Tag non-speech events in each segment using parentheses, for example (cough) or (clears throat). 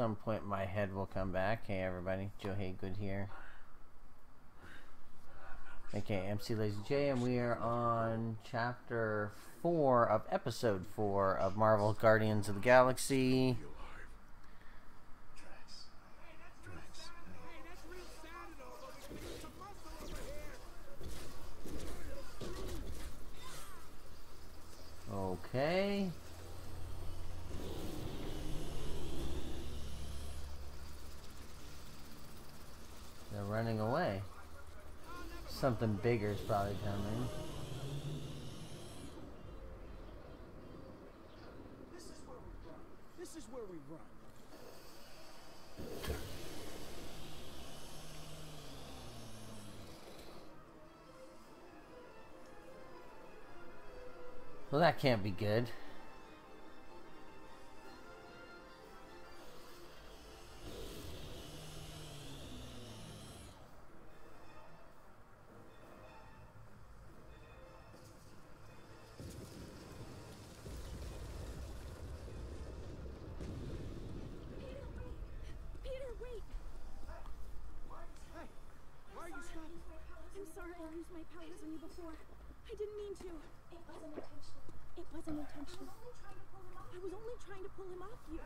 some point my head will come back. Hey everybody, Joe Haygood here. Okay, MC Lazy J, and we are on chapter 4 of episode 4 of Marvel Guardians of the Galaxy. Okay. They're running away. Something bigger is probably coming. This is where we run. This is where we run. Well, that can't be good. It wasn't intentional. I was only trying to pull him off. I was only trying to pull him you.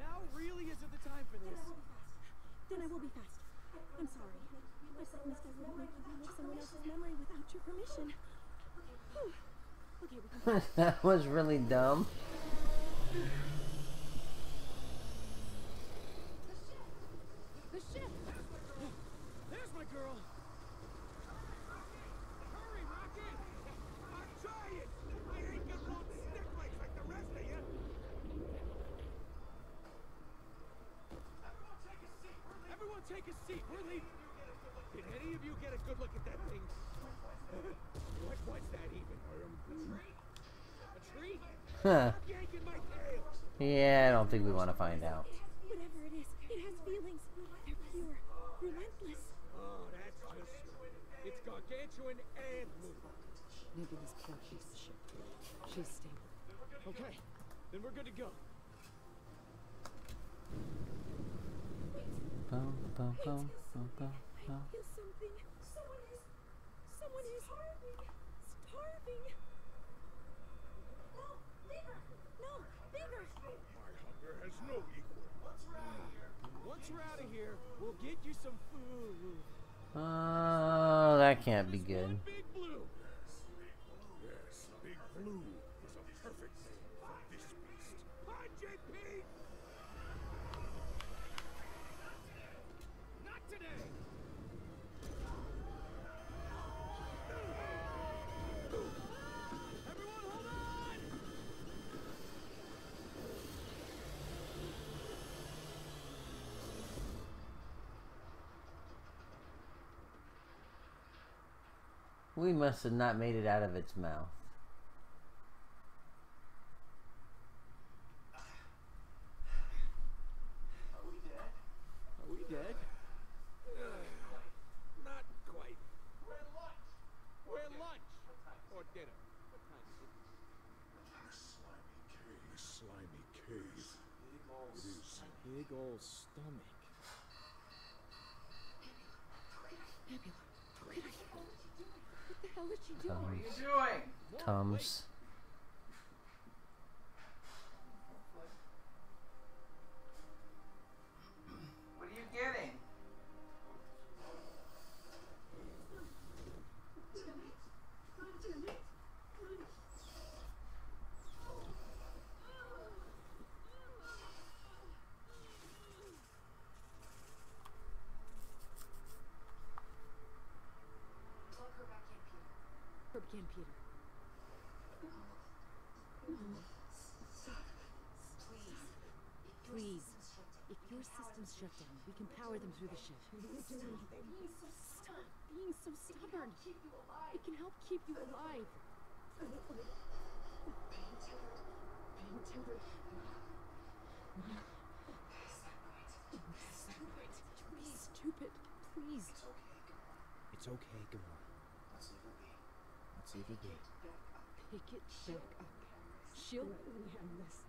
Now really isn't the time for this. Then I will be fast. I'm sorry. I promised I wouldn't make you relive someone else's memory without your permission. (laughs) Okay, we can that was really dumb. The ship! There's my girl! Hurry, Rocky! I'm trying! I ain't got long stick legs like the rest of you! Everyone take a seat! Everyone take a seat! We're leaving! Did any of you get a good look at that thing? what was that even? A tree? Huh. Stop yanking my tail! Yeah, I don't think we want to find out. Whatever it is, it has feelings. They're pure, relentless. Oh, that's just... It's gargantuan and moving. Nebula's can't use the ship. She's stable. Okay, then we're good to go. Bum, bum, bum, bum, bum, I feel something. Someone is. Someone is starving. Starving. No, bigger. No, bigger. My hunger has no equal. Once we're out of here, we'll get you some food. Oh, that can't be good. Big Blue. Yes, Big Blue is a perfect name for this beast. Hi, JP. Not today. Everyone, hold on. We must have not made it out of its mouth. Are we dead? Not quite. We're lunch. We're lunch. Or dinner. What time is it? Slimy cave. Slimy cave. It is. Big old stomach. Nebula, great idea. What the hell is she doing? Tums. Tums. What are you getting? Plug her back in, Peter. Herb again, Peter. Please. Please. If your systems shut down, we can power them through the ship. Stop being so stubborn. It can help keep you alive. Stupid. Stupid. Please. It's okay, Gamora. Let's leave it be. Pick it back up. She'll let me handle this.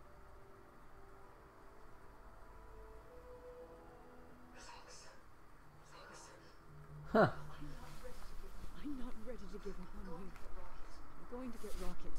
Huh. I'm not ready to give up on you. We're going to get Rocket.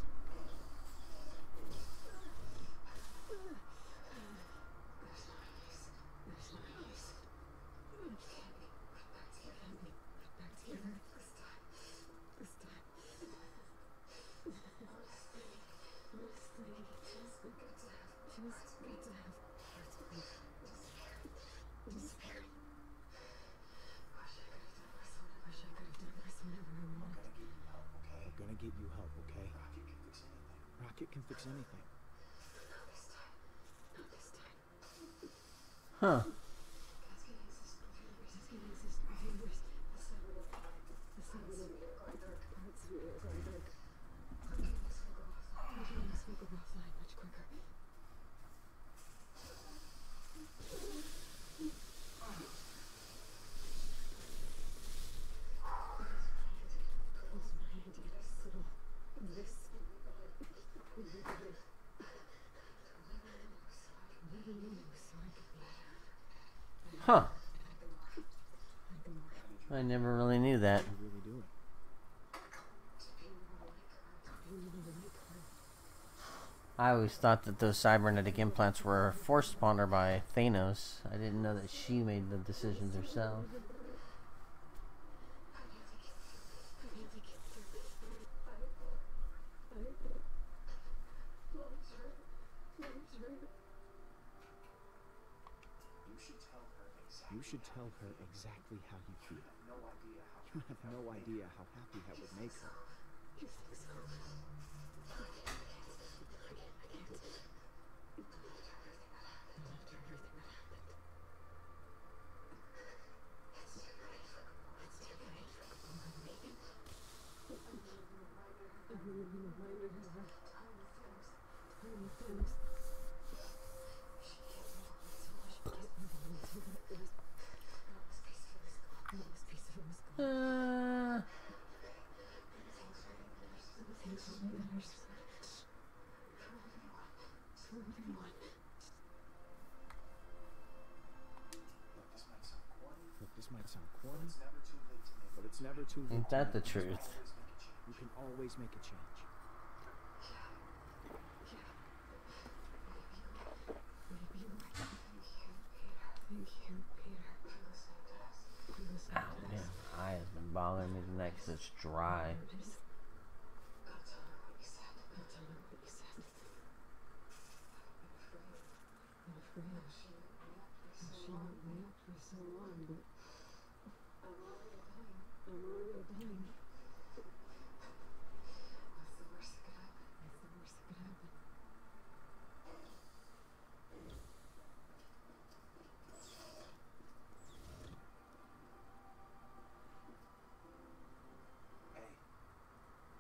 We're gonna get you help, okay? Rocket can fix anything. Huh. Huh. I never really knew that. You really do it. I always thought that those cybernetic implants were forced upon her by Thanos. I didn't know that she made the decisions herself. You should tell her exactly how you feel. You have no idea how happy that would make her. Uh, Look, this might sound corny, but it's never too late. ain't that the truth? You can always make a change. Ow, man, my eye has been bothering me tonight because it's dry.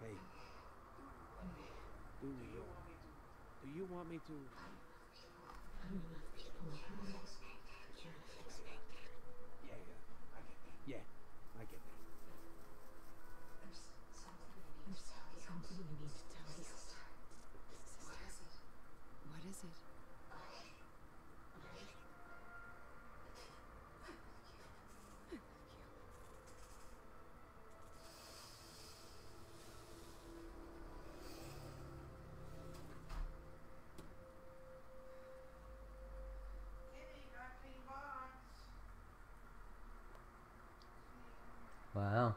Hey. Do you, do you want me to? Yeah, yeah, I get that. Yeah, I get that. What is it? Wow.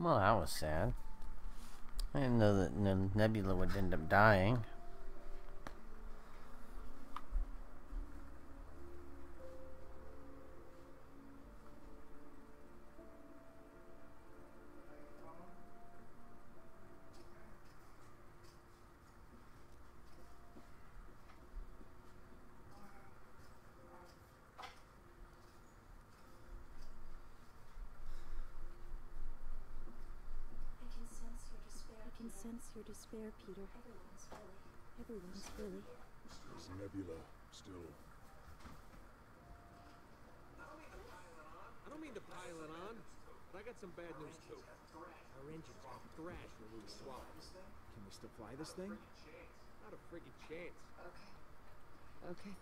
Well, that was sad. I didn't know that Nebula would end up dying. There, Peter. Everyone's fully. Everyone's fully. There's Nebula still? I don't mean to pile it on, but I got some bad news too. Our engines got thrashed when we were swapped. Can we still fly this thing? Not a friggin' chance. Okay. Okay.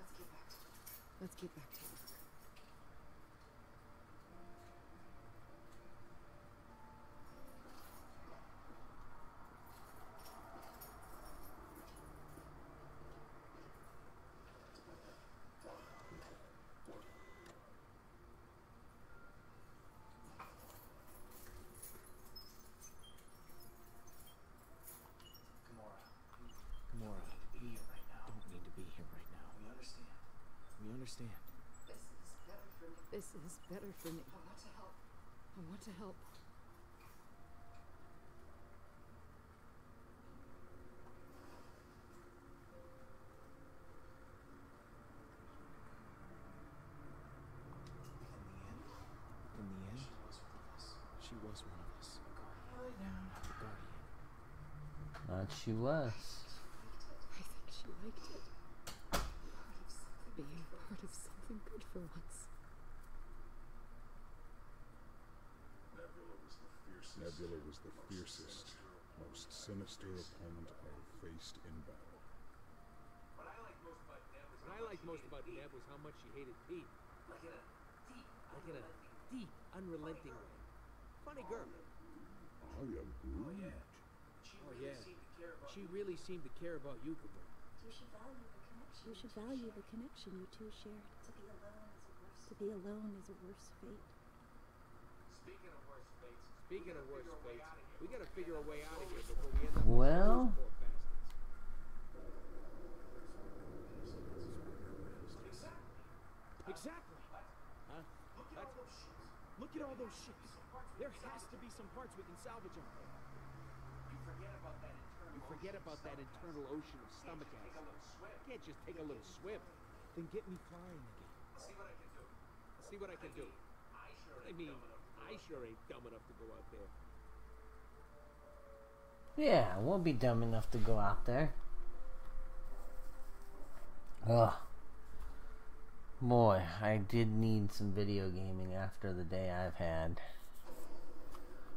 Let's get back to it. Let's get back to it. We understand. This is better for me. This is better for me. I want to help. I want to help. In the end, she was one of us. The Guardian. That she was. I think she liked it. Being part of something good for once. Nebula was the fiercest, most sinister opponent I've faced in battle. What I liked most about Neb was how much she hated Pete. Like in a deep, like in a deep, unrelenting way. Funny girl. I agreed. Oh yeah. She oh, really seemed to care about you, Gamora. You should value the connection. You should value the connection you two shared. To be alone is a worse. To be alone is a worse fate. Speaking of worse fates, speaking of worse fates, we gotta figure a way out of here before we end up Well- like those poor bastards. Exactly. Huh? Look at all those ships. Look at all those ships. There has to be some parts we can salvage on there. You forget about that internal. You forget about that internal ocean of stomach acid. Can't just take a little swim. Then get me flying again. See what I can do. See what I can do. I mean, I sure ain't dumb enough to go out there. Yeah, we'll be dumb enough to go out there. Ugh. Boy, I did need some video gaming after the day I've had.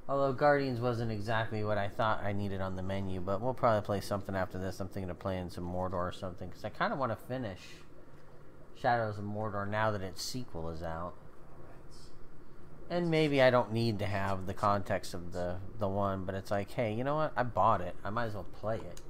Although Guardians wasn't exactly what I thought I needed on the menu, but we'll probably play something after this. I'm thinking of playing some Mordor or something because I kind of want to finish Shadows of Mordor now that its sequel is out. And maybe I don't need to have the context of the the one, but it's like, hey, you know what? I bought it. I might as well play it.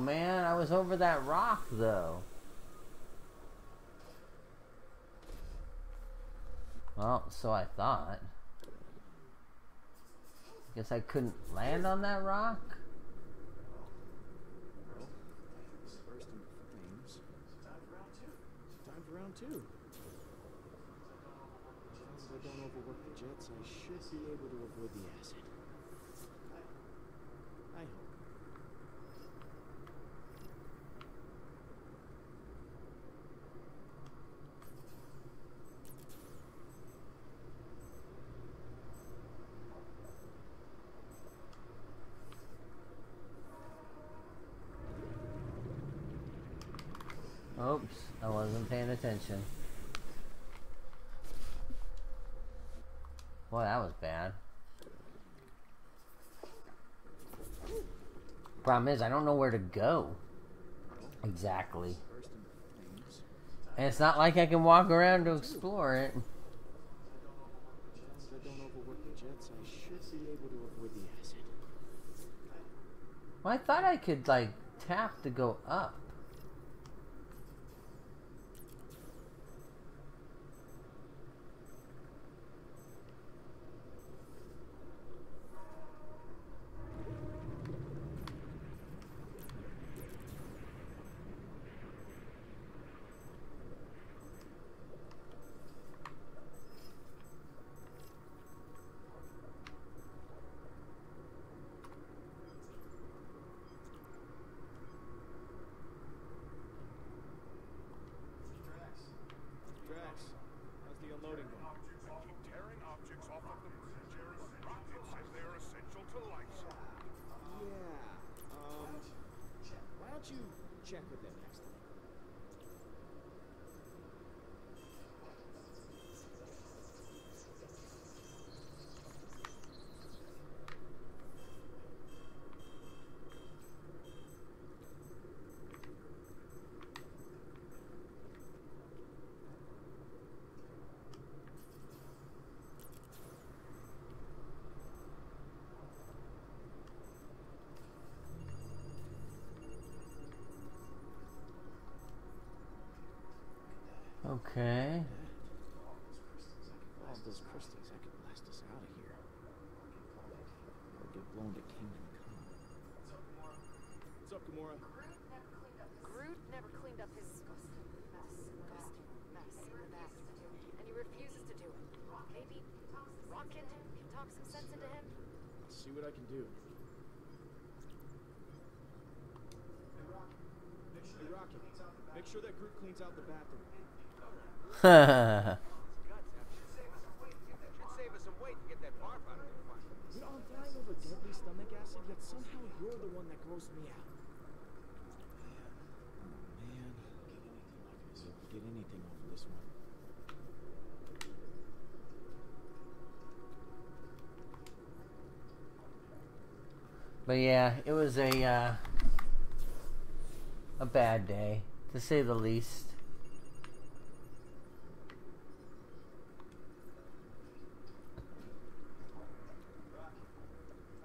Man, I was over that rock though. Well, so I thought. Guess I couldn't land on that rock? Flames. Time for round two. Time for round two. As long as I don't overwork the jets, I should be able to avoid the acid. Oops, I wasn't paying attention. Boy, that was bad. Problem is, I don't know where to go. Exactly. And it's not like I can walk around to explore it. Well, I thought I could, like, tap to go up. What I can do. Hey, Rocket, make sure that Groot cleans out the bathroom. (laughs) (laughs) Should save us some weight to get that barf out of there. You know, I'm dying over deadly stomach acid, yet somehow you're the one that grossed me out. Oh, man. I'll get anything off of this one. But yeah, it was a uh, a bad day, to say the least.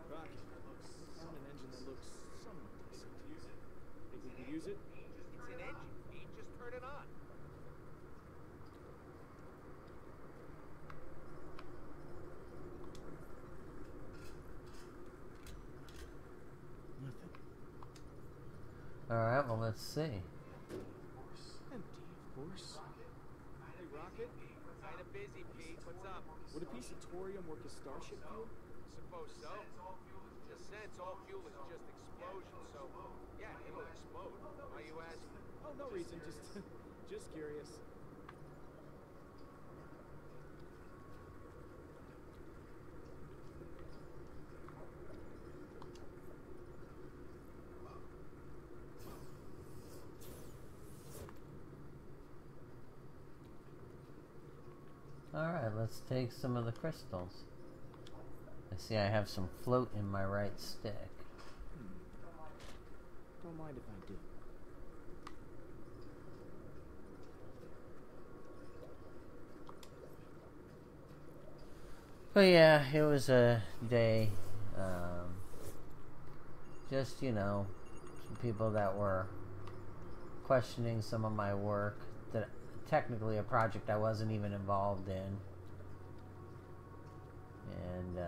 Rocket, found an engine that looks somewhat decent. Think we can use it? It's an engine. Pete. Just turn it on. Nothing. Alright, well, let's see. Empty, of course. Hey, Rocket, Kinda busy, Pete. What's up? would a piece of thorium work as starship fuel? Suppose so. In a sense, all fuel is just explosion, so yeah, it'll explode. Why you asking? Oh, no reason, just, just curious. Alright, let's take some of the crystals. I see I have some float in my right stick. Don't mind if I do. But yeah, it was a day. Um, just, you know, some people that were questioning some of my work that technically a project I wasn't even involved in. And uh,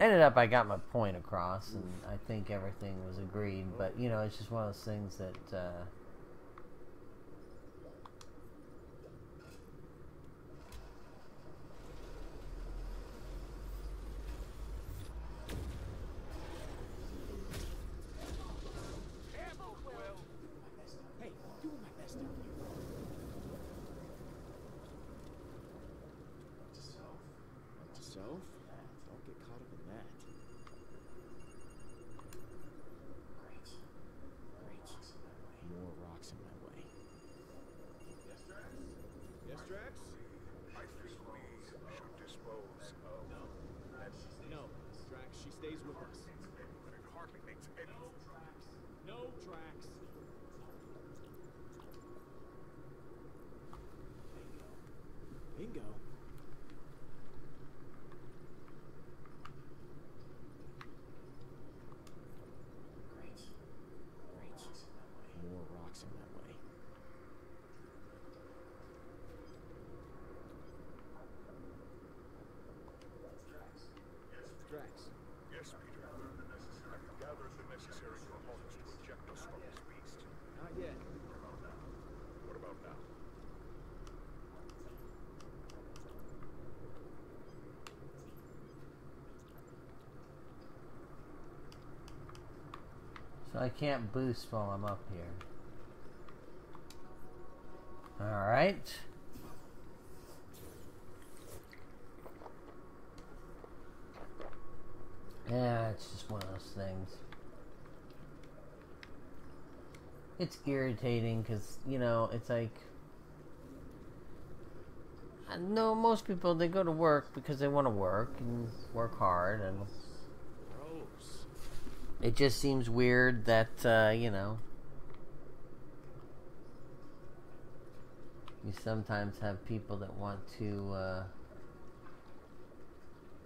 ended up I got my point across and I think everything was agreed, but you know, it's just one of those things that uh, Hey, I'm doing my best out here. To self? To self? Don't get caught up in that. Great. Great. More rocks in my way. Yes, Drax? Yes, Drax? I think we should dispose of No. No, Drax, she stays with us. but it hardly makes any No, Drax. Bingo. Great. Great. More rocks in my way. Drax. Yes, Peter. Have you gathered the necessary components to eject us from this beast? Not yet. What about now? I can't boost while I'm up here. All right. Yeah, it's just one of those things. It's irritating because, you know, it's like. I know most people, they go to work because they want to work and work hard, and. It just seems weird that, uh, you know. You sometimes have people that want to uh,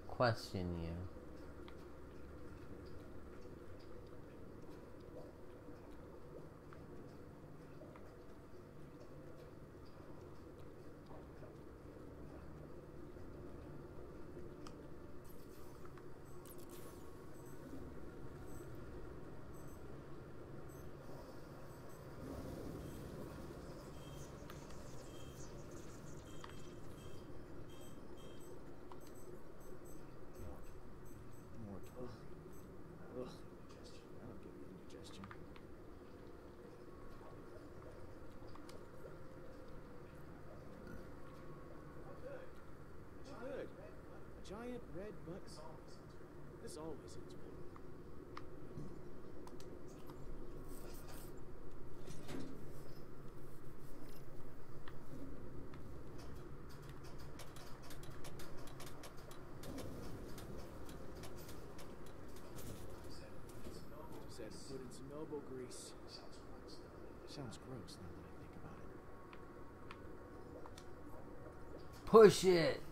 question you. More. Ugh. Ugh. That'll give you indigestion. Good. A giant red button. This always ends well. Said put elbow grease. Sounds gross now that I think about it. Push it!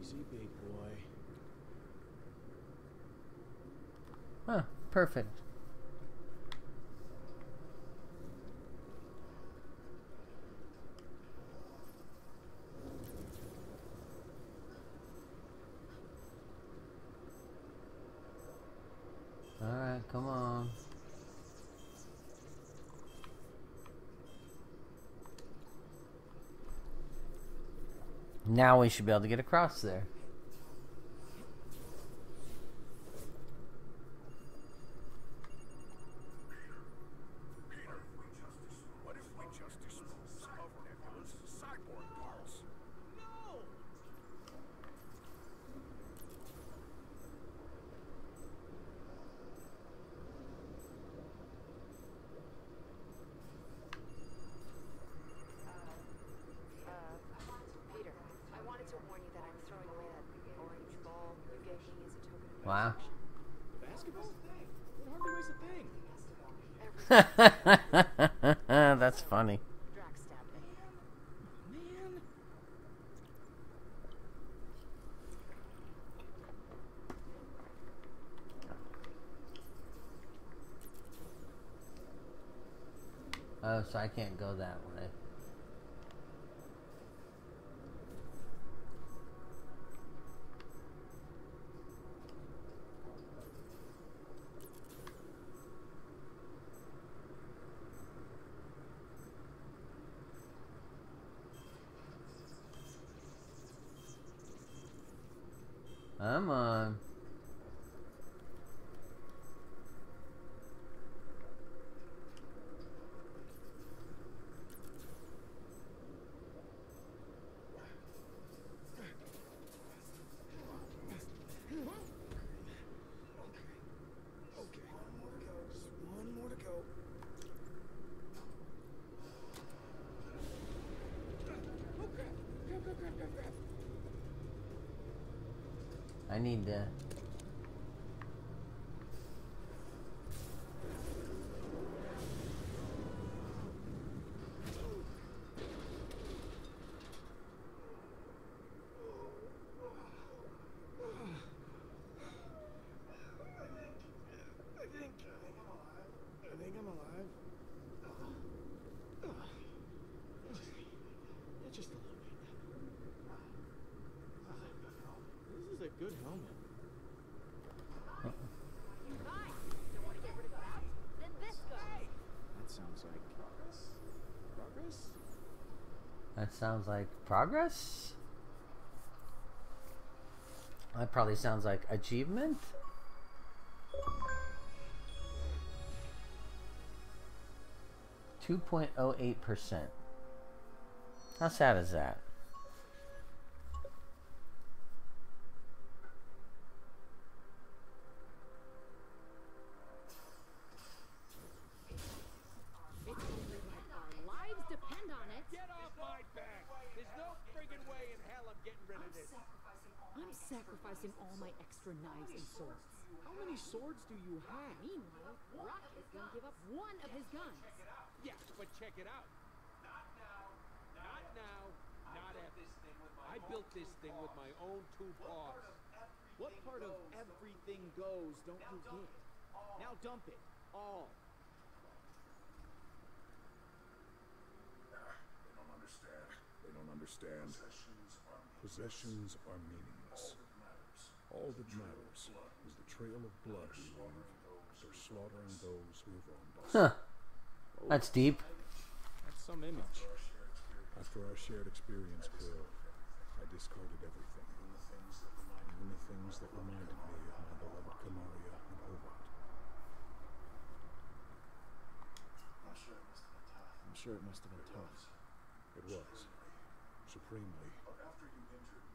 Easy, big boy. Huh, perfect. Alright, come on. Now we should be able to get across there. Peter, what if we just dispose of Nebula's cyborg parts? No! Uh, Peter, I wanted to warn you that I'm throwing away That's funny. Drax stabbed me. Man. Oh, so I can't go that way. Come on. Okay, one more to go. Just one more to go. Oh, crap. Crap, crap, crap, crap, crap. I need to. I think. I think I'm alive. Yeah, just a little bit. This is a good helmet. Fine. Don't want to get rid of that? Then this goes. That sounds like progress. That sounds like progress. That probably sounds like achievement. Two point oh eight percent. How sad is that? It's only like our lives depend on it. Get off my back! There's no friggin' way in hell I'm getting rid of this. I'm sacrificing all my extra knives and swords. How many swords do you have? Meanwhile, Rock is gonna give up one of his guns. Yeah, but check it out. Not now. Not now. Not ever. I built this thing with my own two paws. What part of everything goes don't you get? Now dump it. All. They don't understand. They don't understand. Possessions are meaningless. All that matters is the trail of blood we leave after slaughtering those who have wronged us. Huh. That's deep. That's some image. After our shared experience, Quill, I discarded everything. Even the things that reminded me of my beloved Kamaria and Hovat. I'm sure it must have been tough. It was. Supremely.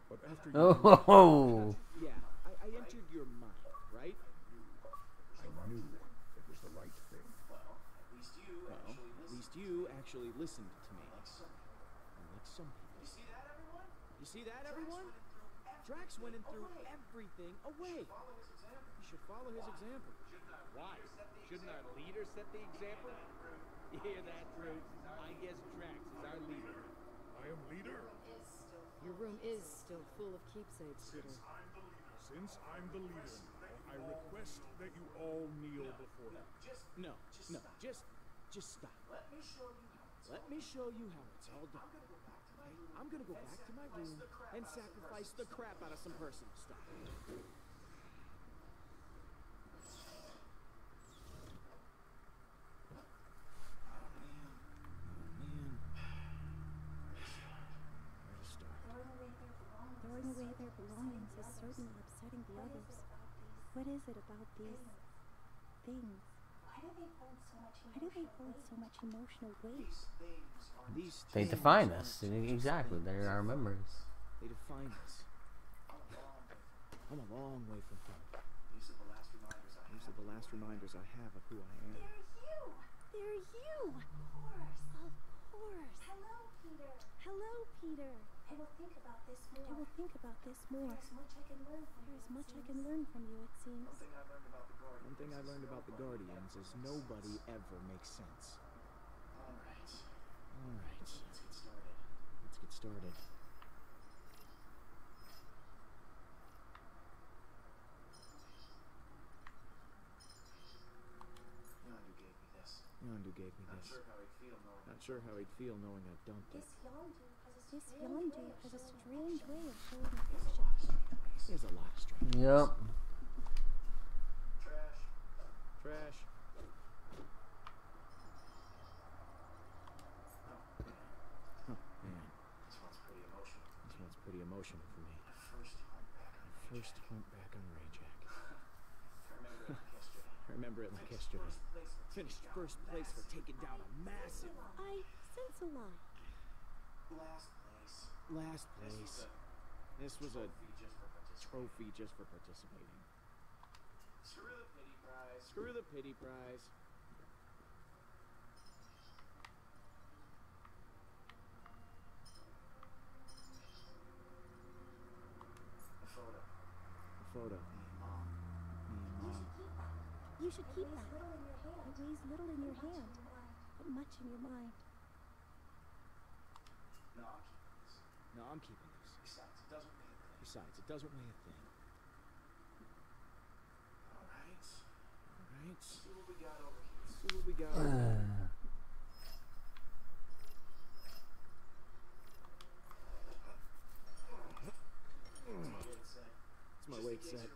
But after you (laughs) Oh, ho, ho. Yeah, I, I entered your mind, right? I knew it was the right thing. Well, at least you actually listened to me. Unlike some people. You see that, everyone? You see that, everyone? Drax went and threw everything away. You should follow his example. Why? Shouldn't our leader set the example? You hear that, Groot? I guess Drax is our leader. I am leader. Your room is still full of keepsakes, Peter. Since I'm the leader now, I request that you all kneel before me. No, no, just, no. just stop. Let me show you how. Let me show you how it's all done. Okay? I'm gonna go back to my room and sacrifice the crap out of some personal stuff. Throwing away their belongings is certainly upsetting the others. What is it about these things? Why do they hold so much Why do they hold so much emotional weight? These They things define aren't us. just Exactly. They're our memories. They define us. I'm a long way from home. These are the last reminders I have. These are the last reminders I have of who I am. They're you! They're you! Of course. Of course. Hello, Peter. Hello, Peter. I will think about this more. I will think about this more. There's much I can learn from There you. much I can learn from you, it seems. One thing thing I learned about the Guardians is nobody ever makes sense. Alright. Alright, Let's get started. let's get started. Yondu gave me this. Yondu gave me Not this. sure how he'd feel knowing Not sure how he'd feel knowing I dumped it. This Yondu has a This strange Yondu has a strange way of showing affection. He has a lot of strength. Yep. Trash. Trash. Oh, man. This one's pretty emotional. This one's pretty emotional for me. My first hunt back on My first hunt back on Rayjack. I (laughs) remember it like yesterday. I remember it. Finished Finished first place for taking down a massive I sense a lie. last place. Last place. This was a Trophy just for participating. trophy just for participating. Screw the pity prize. Screw the pity prize. A photo. A photo. Me and mom. Me and mom. You should keep that. Little in your hand. It weighs little in your hand, but much in your mind. No, I'm keeping this. No, I'm keeping this. Besides, it doesn't mean a thing. Besides, it doesn't weigh a thing. Alright. Alright. See what we got over here. See what we got. over there. That's my weight set. It's my weight set.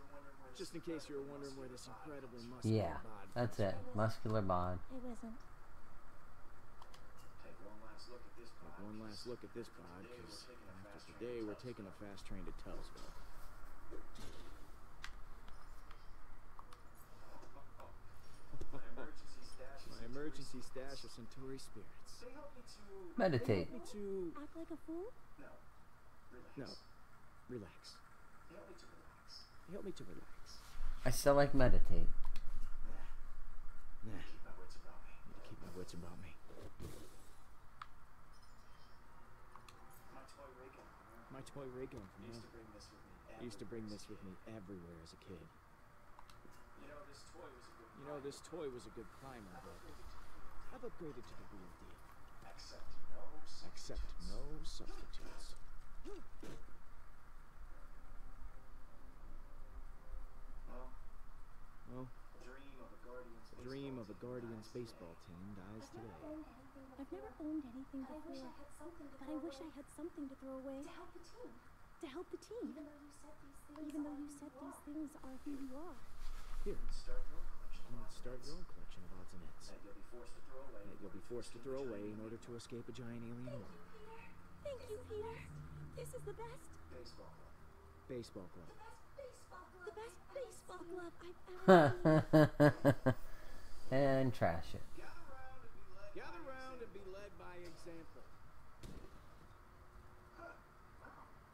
Just in case you were wondering where this Just in case you were wondering where this incredibly muscular Yeah. bod That's comes it. Muscular bod. I wasn't. Take one last look at this from. pod. Take one last look at this pod, because taking a after fast train today we're taking a fast train to Tellsville. My emergency stash. is My emergency stash of Centauri spirits. They help me to. Meditate. Help me to Act like a fool? No. Relax. no, relax. They help me to relax. They help me to relax. I still like meditate. Nah. Nah, Keep my wits about me. keep my wits about me. My toy ray gun. My toy gun from I used to bring this with me. I used to bring everywhere this as a with me kid. everywhere as a kid. You know, this toy was a good. You know, this toy was a good climber, but I've upgraded to the real deal. Except no. Except substitutes. no substitutes. Well, Well, a dream of a Guardians. the dream of a baseball team Guardians dies today. baseball team dies I've never today. owned anything I've never before, owned anything but I wish I before, had something to but I wish I had something to throw away to help the team. to help the team. Even though you said these things Even though are you who said you these are. things are who you are. Here, Start your own collection. of odds start and your own ends collection of odds and ends that you'll be forced to throw away. that in you'll be order forced to escape throw a away giant in order to escape a giant alien war. Thank you, Peter. This is the best, baseball club. Baseball club. the best baseball glove I've ever (laughs) seen. And trash it. Gather round and be led by example.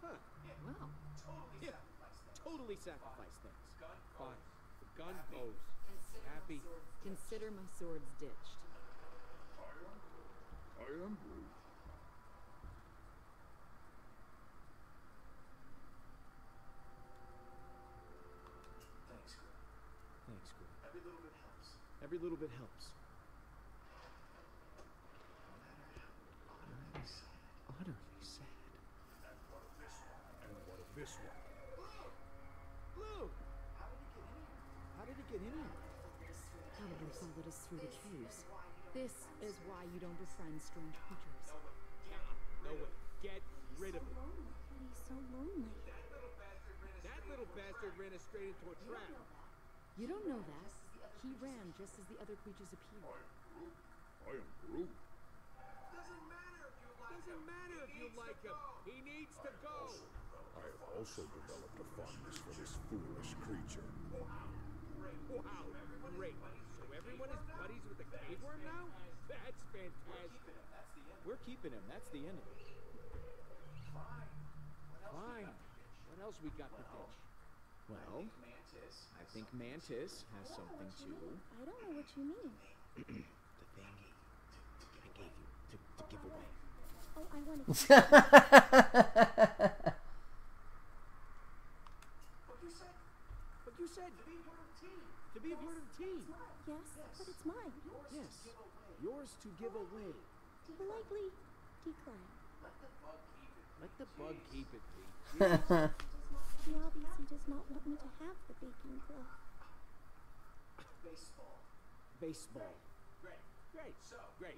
Huh. Wow. Yeah. Totally sacrifice things. Fine. The gun goes. Happy. Consider my swords ditched. I am Groot. Thanks, Grim. Thanks, Groot. Every little bit helps. Every little bit helps. No matter how Utterly sad. And what of this one? And what of this one? Blue! How did he get in here? How did he get in here? Probably followed us through the caves. This is why you don't befriend strange creatures. No way. Get rid of it. He's so lonely. That little bastard ran us straight into a trap. You don't know that. He ran just as the other creatures appeared. I am Groot. Doesn't matter if you like Doesn't matter if you like him. He needs to go. I have also developed a fondness for this foolish creature. Wow. Great. So everyone is buddies with the cave worm now? That's fantastic. We're keeping him. That's the end of it. Fine. What else we got to ditch? Well, I think Mantis has something to I don't know what you mean. (clears throat) the thing I gave you to, to give away. Oh, I want (laughs) to. What you said? But you said Be part of the team. To be a part of the team. Yes, but it's mine. Yes. Yours to give away. Politely decline. Let the bug keep it, Pete. (laughs) He obviously does not want me to have the baking club. Baseball. Baseball. Great. Great. So, great.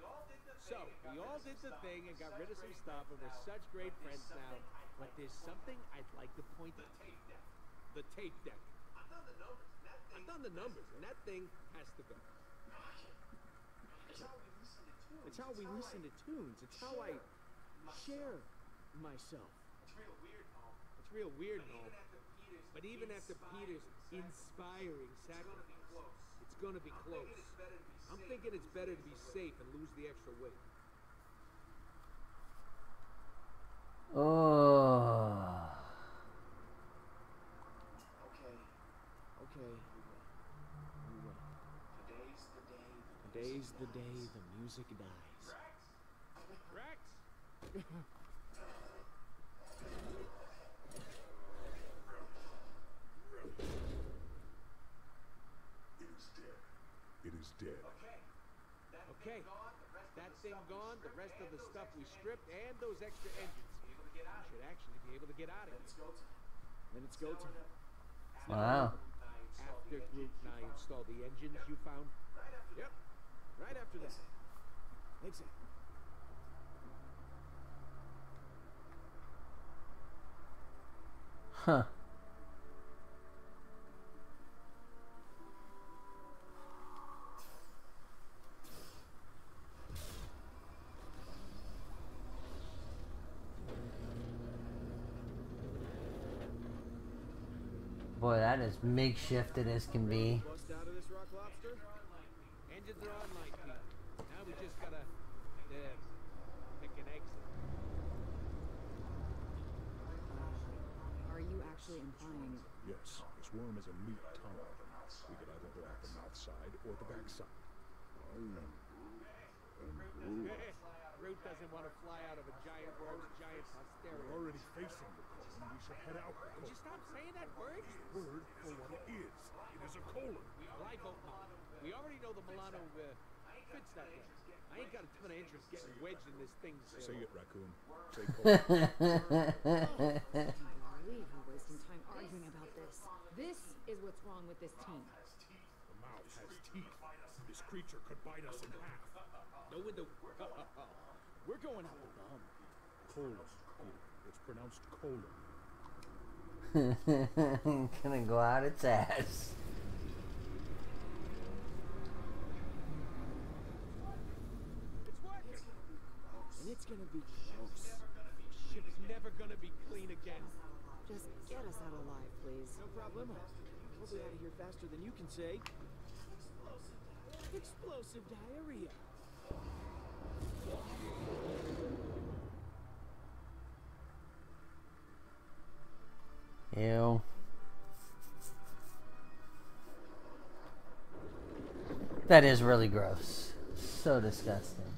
So, we all did the thing and got rid of some stuff, and we're such great friends now. But there's something I'd like to point out. The tape deck. I've done the numbers. I've done the numbers, and that thing has to go. It's how we listen to tunes. It's how I share myself. It's real weird, Mo. It's real weird, Mo. But even after Peter's inspiring sacrifice, it's gonna be close. I'm thinking it's better to be safe and lose the extra weight. oh. Okay. Okay. We will. Today's the day. Today's the day the music dies. Rex? It is dead. It is dead. Okay. That thing gone, the rest of the stuff we stripped, and those extra engines. We should actually be able to get out of here. Then it's go time. Wow. After Group 9 installed the engines you found? Yep. Right after that. Huh. Boy, that is makeshifted as can be. Bust out of this rock lobster? Engines are online, Pete. Now we just gotta uh, pick an exit. Are you actually implying Yes, this worm is a meat tunnel. We could either go out the mouth side or the back side. Groot doesn't want to fly out of a giant worm's giant posterity. We're already facing the colon. We should head out the Would you stop saying that word? Word for what it is. It is a colon. Well, I vote no. We already know the Milano uh, fits that way. I ain't got a ton of interest getting wedged in this thing's. Uh, Say it, raccoon. Say (laughs) colon. (laughs) believe you're wasting time arguing about this? This is what's wrong with this team. the mouth has teeth. This creature could bite us in half. No window. (laughs) We're going out the bum. Colon. It's pronounced colon. (laughs) Gonna go out its ass. It's. And it's gonna be close. Ship's never gonna be clean again. Just get us out alive, please. No problemo. We'll out of here faster than you can say. Explosive diarrhea. Ew. That is really gross. So disgusting.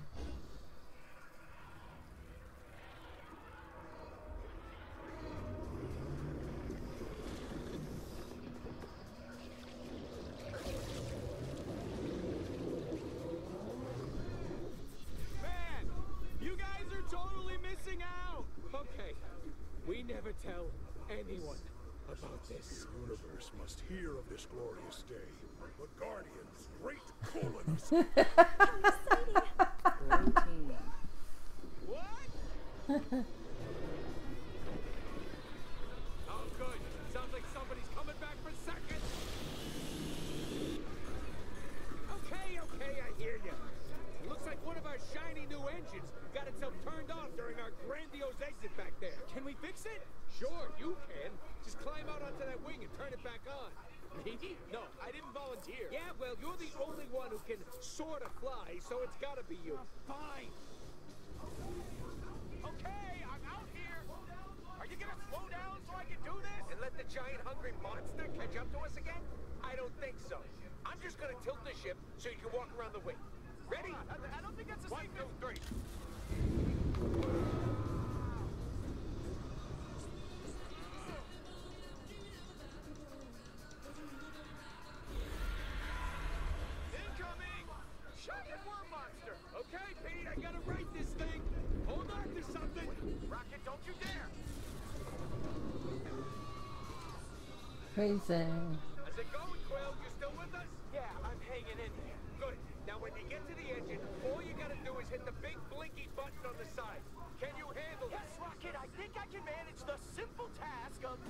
Crazy. How's it going, Quill? You still with us? Yeah, I'm hanging in there. Good. Now, when you get to the engine, all you gotta do is hit the big blinky button on the side. Can you handle Yes, this? Rocket, I think I can manage the simple task of...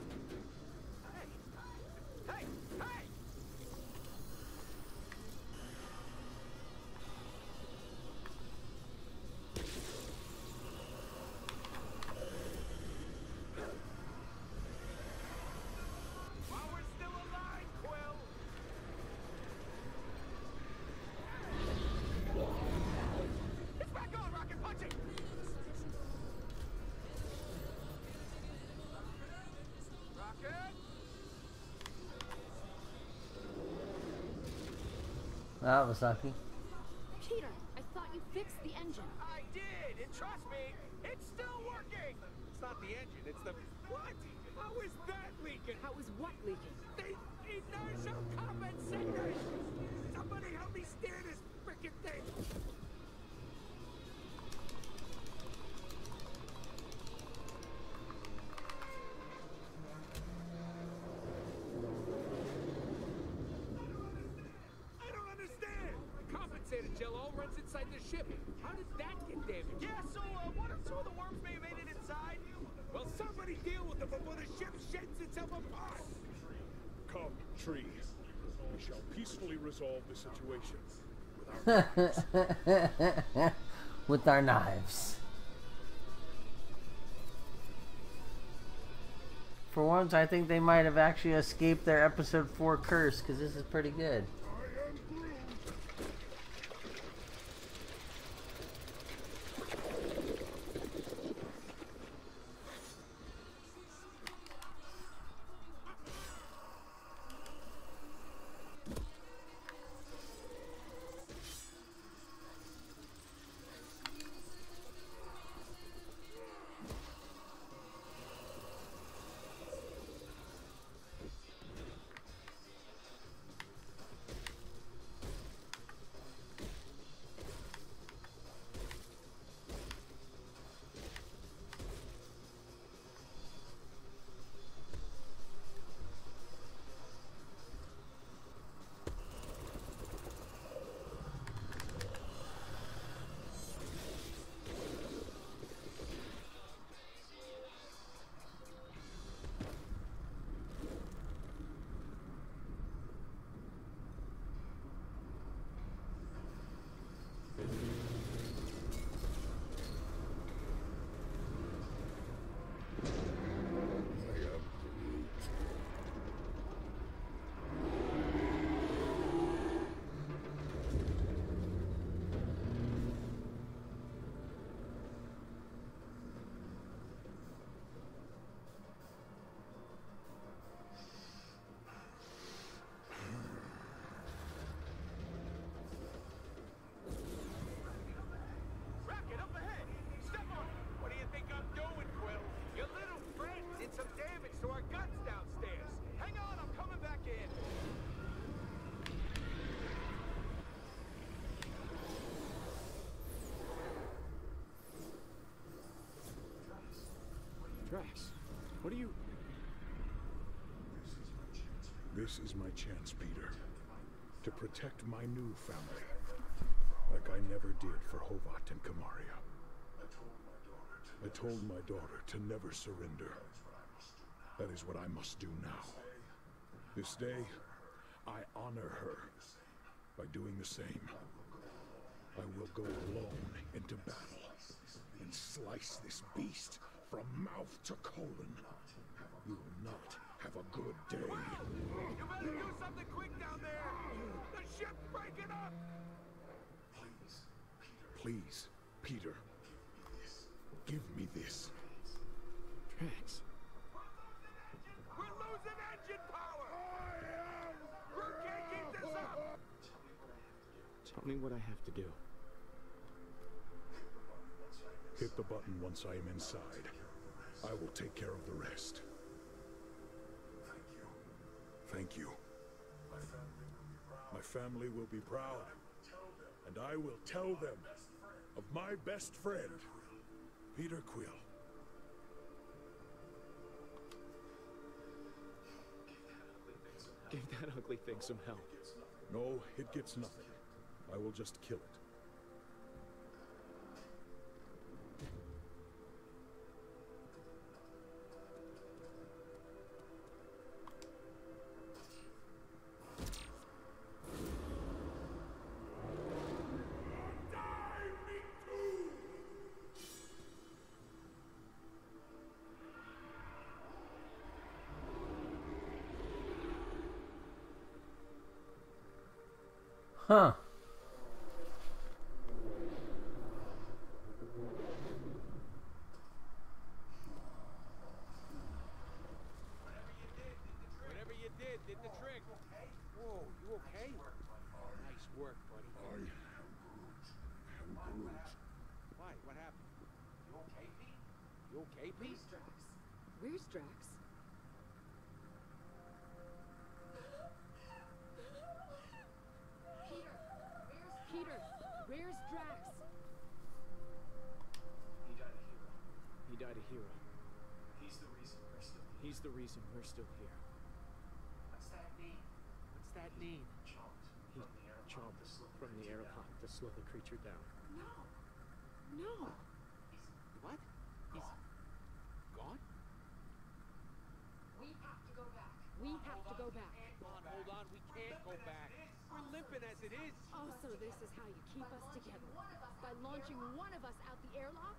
That was lucky. Peter, I thought you fixed the engine. All inside the ship. How did that get damaged? Yeah, so uh, one or two of the worms may have made it inside. Well, somebody deal with it before the ship sheds itself apart! Come, tree. We shall peacefully resolve the situation. With our (laughs) With our knives. For once, I think they might have actually escaped their episode 4 curse, because this is pretty good. What are you... This is my chance, Peter, to protect my new family, like I never did for Hovat and Kamaria. I told my daughter to never surrender. That is what I must do now. This day, I honor her by doing the same. I will go alone into battle and slice this beast from mouth to colon. You will not have a good day. You better do something quick down there! The ship's breaking up! Please, Peter. Give me this. Drax. We're losing engine power! Groot can't keep this up! Tell me what I have to do. Hit the button once I am inside. I will take care of the rest. Thank you. Thank you. My family will be proud. And I will tell them of my best friend, Peter Quill. Give that ugly thing some help. No, it gets nothing. I will just kill it. Did, did the trick. Whoa, you okay? Nice work, buddy. I am Groot. am Groot. Why? What happened? You okay, Pete? You okay, Pete? Where's Drax? Peter, where's Peter? Where's Drax? He died a hero. He died a hero. He's the reason we're still here. He's the reason we're still here. What's that mean? What's that mean? Jumped He from the airlock jumped to slow from the creature airlock to slow the creature down. No. No. What? He's gone? We have to go back. We have to go back. Hold on, hold on. We can't go back. We're limping as it is. Oh, so this is how you keep us together. By launching one of us out the airlock?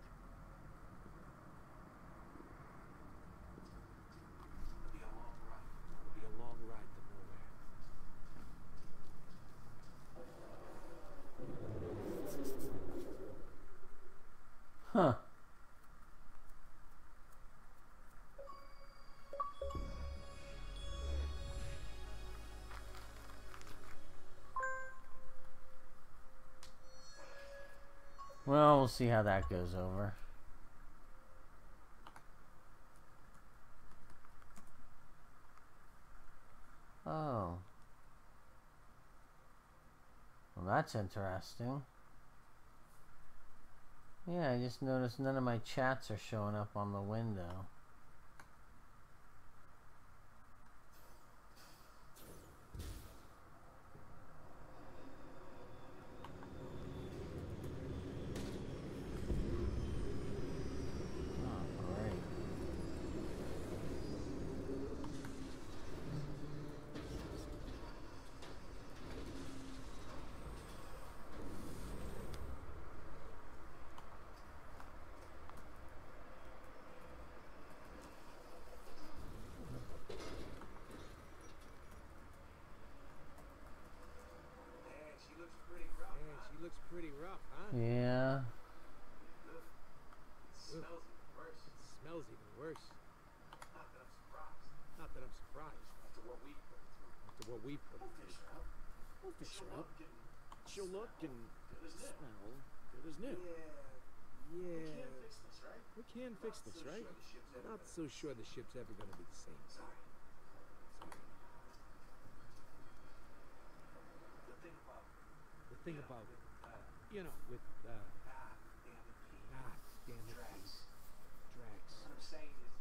Well, see how that goes over. Oh. Well, that's interesting. Yeah, I just noticed none of my chats are showing up on the window. Oh, great. Man, she looks pretty rough. Man, she looks pretty rough, huh? Yeah. It smells even worse. It smells even worse. Not that I'm surprised. Not that I'm surprised. After what we put her through. After what we put We'll her fix through. her up. We'll fix her She'll up. look and She'll look and good as new. smell good as new. Yeah. We Yeah. can't fix this, right? We can fix Not so right? sure the ship's ever Not gonna- so sure the ship's ever gonna be the same. Sorry. Sorry. The thing about, The thing you know, about, with, uh, you know, with, uh, ah, damn it, Pete. ah, damn it, Drax. Pete. Drax. What I'm saying is,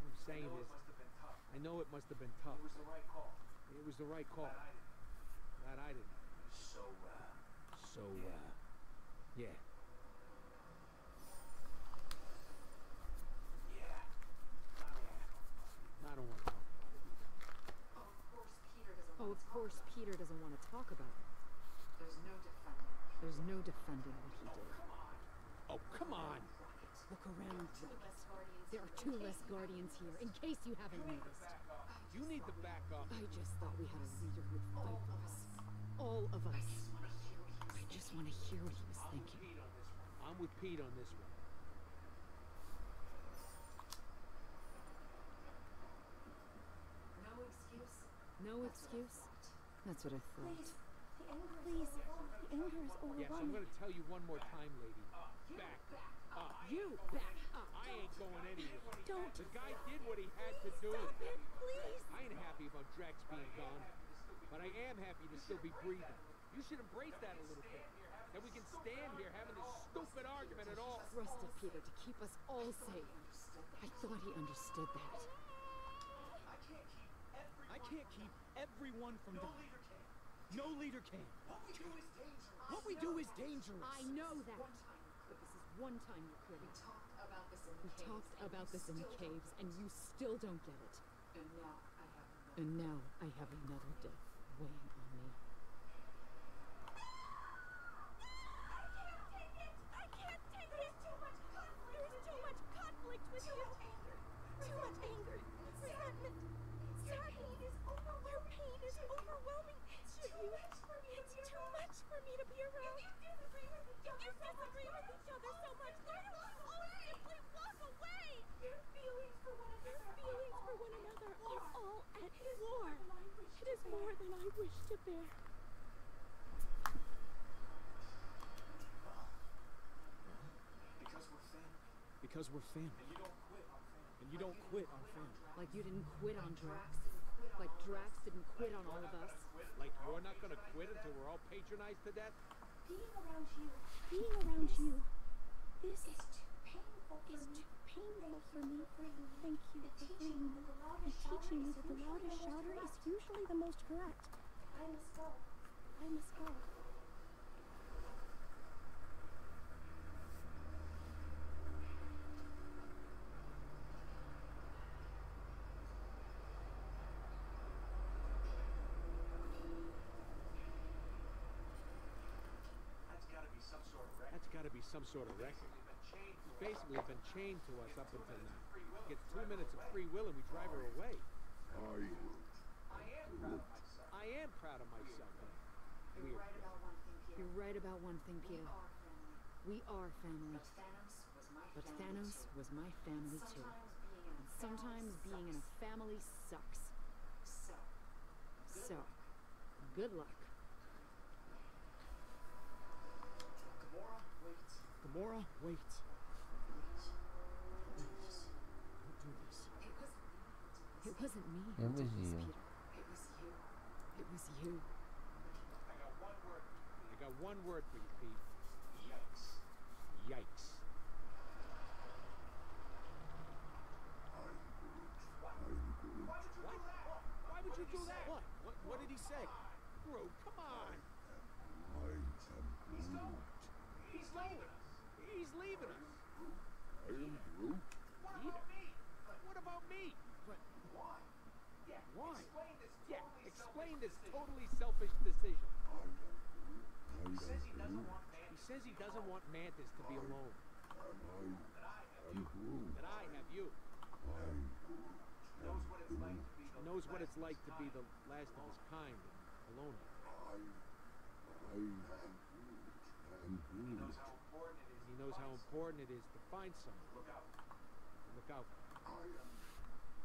What I'm I saying know is, it must have been tough. I know it must have been tough. It was the right call. It was the right call. Glad I didn't. That I didn't. So, uh, So, uh, yeah. yeah. I don't want to talk about it. I don't want to talk about it. Of course, Peter doesn't Oh, want of to course Peter doesn't want to talk about it. There's no defending. There's no defending what he did. Oh, come on. Look around, Two Drax. less. There are two less guardians here, in case you haven't noticed. You need to back up. I just thought we had a leader who would fight for us. All of us. I just want to hear what he was thinking. Pete on this one. I'm with Pete on this one. No excuse. No excuse? That's what I thought. Please, the anger, please. The anger is Yes, I'm gonna tell you one more time, lady. Uh, back up. Uh, you back up. I ain't going anywhere. Don't. The guy did what he had to do. Stop it, please. I ain't happy about Drax being gone, but I am happy to still be breathing. You should embrace that a little bit. That we can stand here having this stupid stupid argument at all. Trusted Peter to keep us all safe. I thought he understood that. I can't keep every. I can't keep everyone from No dying. leader can. No leader can. What we do is dangerous. What we do is dangerous. I know that. But this is one time you couldn't. Talked about this in We talked about this in the caves, and you still don't get it. And now I have And now I have another death weighing on me. I can't take it. There's too much conflict. There's too much conflict with you. Too much anger, resentment, sadness. Your pain is overwhelming. Should you? It's too much for me to be around. If you disagree with each other so much, why don't you all simply walk away? Your feelings for one another, your feelings for one another are all at war. It is more than I wish to bear. Because we're family. Because we're family. And you don't quit on family. And you don't quit on family. Like you didn't quit on Drax. Like Drax didn't quit on all of us. Like you're not gonna quit until we're all patronized to death? Being around you, being around you, this is too painful for me. too painful for me. Thank you for freeing me and teaching me that the loudest shouter is usually the most correct. I must go. I must go. That's gotta be some sort of record. That's gotta be some sort of record. We've been chained to He's basically been chained to us up until now. Gets two minutes of free will and we drive her away. I I am proud of myself. I am proud of myself. You're right about one thing, Peter. You're right about one thing, We are family. We are family. But Thanos was my But family Thanos too. was my family too. Sometimes being in a And sometimes being in a family sucks. So, So, good luck. Gamora, wait. Gamora, wait. it Don't do this. It wasn't me. It was this, you. Peter. was you. It was you. I got one word. I got one word for you, Pete. Yikes. Yikes. Why would you do that? Why would you do that? What? What, what did he say? Groot, come on. He's going. He's leaving us. He's leaving us. I am Groot. What about me? What about me? But Why? Yeah. why? Explain this Yeah, totally explain selfish this decision. totally selfish decision. He says he doesn't want He Mantis. says he doesn't want Mantis to be alone. That I have am Groot. That I have you. knows what it's like to be the Knows what last it's like of to his be kind. the last of his kind alone. I am He Groot. knows how important it is. He knows how important it is to find someone. Look out. Look out. I am.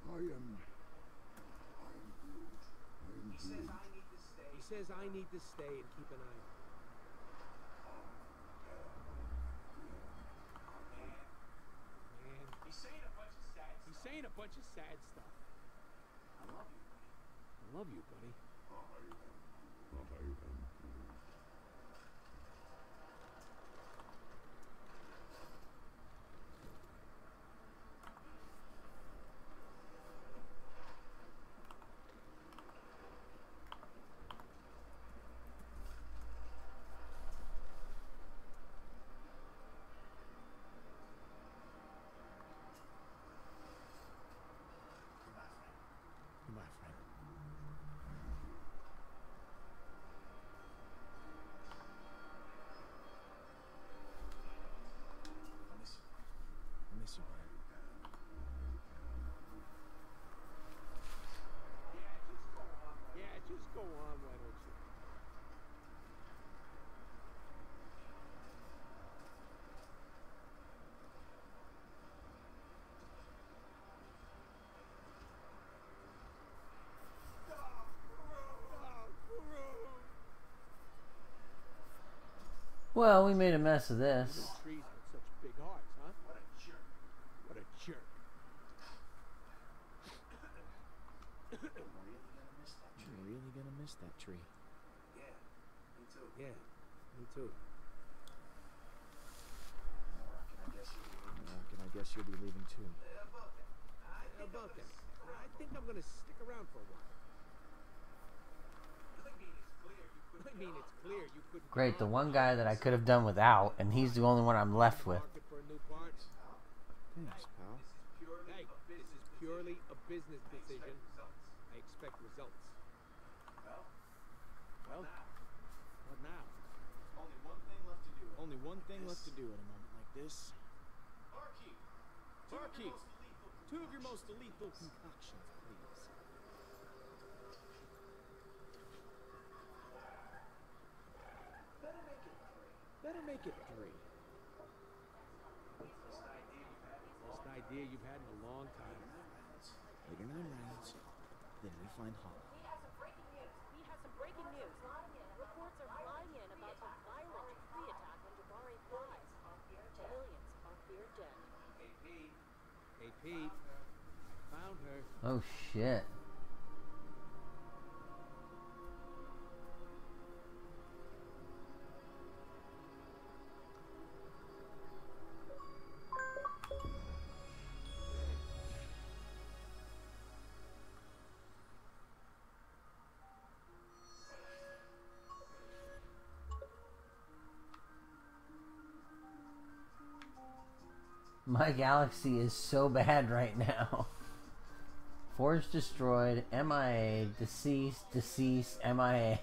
I am. I am Groot. I am He says I need to stay. He says I need to stay and keep an eye on. Man, Man, he's saying a bunch of sad stuff. saying a bunch of sad stuff. I love you. buddy. I love you, buddy. I am. I am Groot. Goodbye, friend. I miss you. I miss you, man. Yeah, just go on. man. Yeah, just go on, why don't you? Well, we made a mess of this. Little trees with such big hearts, huh? What a jerk. What a jerk. I'm really gonna miss that You're tree. really gonna miss that tree. Yeah, me too. Yeah, me too. guess you'll be leaving too. About that. I think I'm gonna stick around for a while. I mean, it's clear you couldn't. Great, the one guy that I could have done without, and he's the only one I'm left with. Market for new parts. Thanks, pal. Hey, this is purely a business decision. I expect results. Well, what now? Only one thing left to do. Only one thing left to do at a moment like this. Barkeep. Barkeep, two of your most lethal concoctions, please. Better make it three. Best idea you've had in a long time. Later nine rounds, then we find Hala. We have some breaking news. We have some breaking news. Reports are flying in about the violent tree attack on Jabari 5. Millions are feared dead. Hey Pete, found her. Oh shit. My galaxy is so bad right now. Forge destroyed, MIA, deceased, deceased, MIA.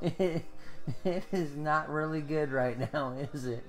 it, (laughs) it is not really good right now, is it?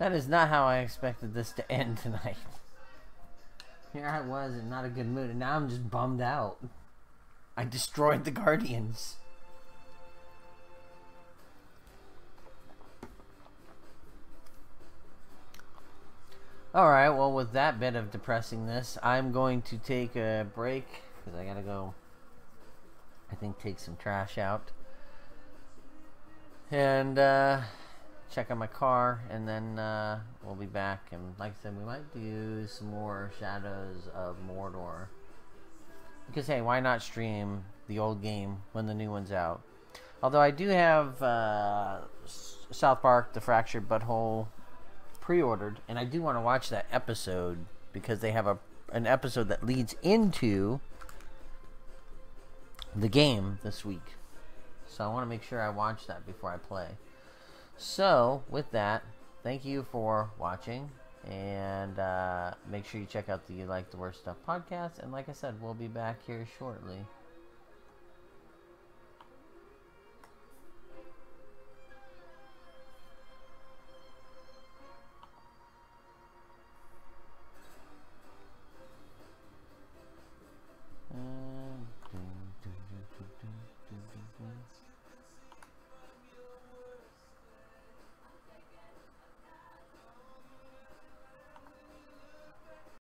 That is not how I expected this to end tonight. (laughs) Here I was in not a good mood, and now I'm just bummed out. I destroyed the Guardians. Alright, well, with that bit of depressingness, I'm going to take a break because I gotta go, I think, take some trash out. And, uh, check on my car, and then uh, we'll be back. And like I said, we might do some more Shadows of Mordor. Because hey, why not stream the old game when the new one's out? Although I do have uh, South Park: The Fractured But Whole pre-ordered, and I do want to watch that episode because they have a an episode that leads into the game this week. So I want to make sure I watch that before I play. So, with that, thank you for watching. And uh, make sure you check out the You Like the Worst Stuff podcast. And like I said, we'll be back here shortly.